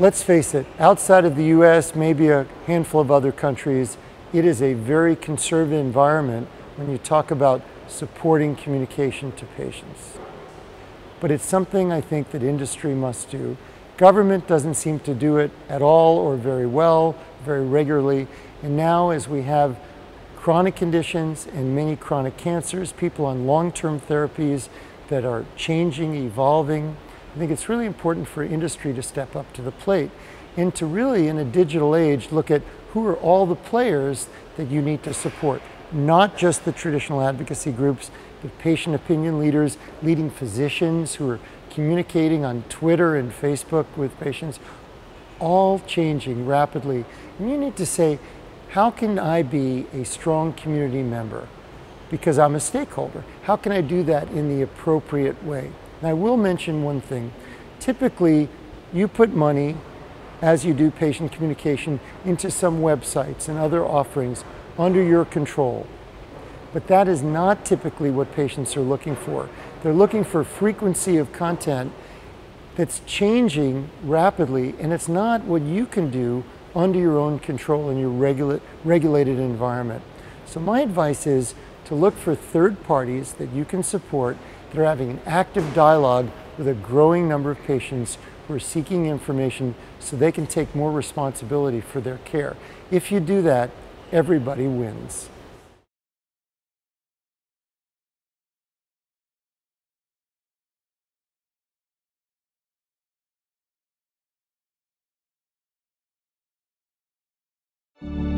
let's face it, outside of the US, maybe a handful of other countries, it is a very conservative environment when you talk about supporting communication to patients. But it's something I think that industry must do. Government doesn't seem to do it at all or very well, very regularly. And now as we have chronic conditions and many chronic cancers, people on long-term therapies that are changing, evolving, I think it's really important for industry to step up to the plate and to really, in a digital age, look at who are all the players that you need to support. Not just the traditional advocacy groups, but patient opinion leaders, leading physicians who are communicating on Twitter and Facebook with patients, all changing rapidly. And you need to say, how can I be a strong community member? Because I'm a stakeholder. How can I do that in the appropriate way? And I will mention one thing. Typically, you put money, as you do patient communication, into some websites and other offerings under your control. But that is not typically what patients are looking for. They're looking for frequency of content that's changing rapidly, and it's not what you can do under your own control in your regula regulated environment. So my advice is to look for third parties that you can support that are having an active dialogue with a growing number of patients who are seeking information so they can take more responsibility for their care. If you do that, everybody wins. you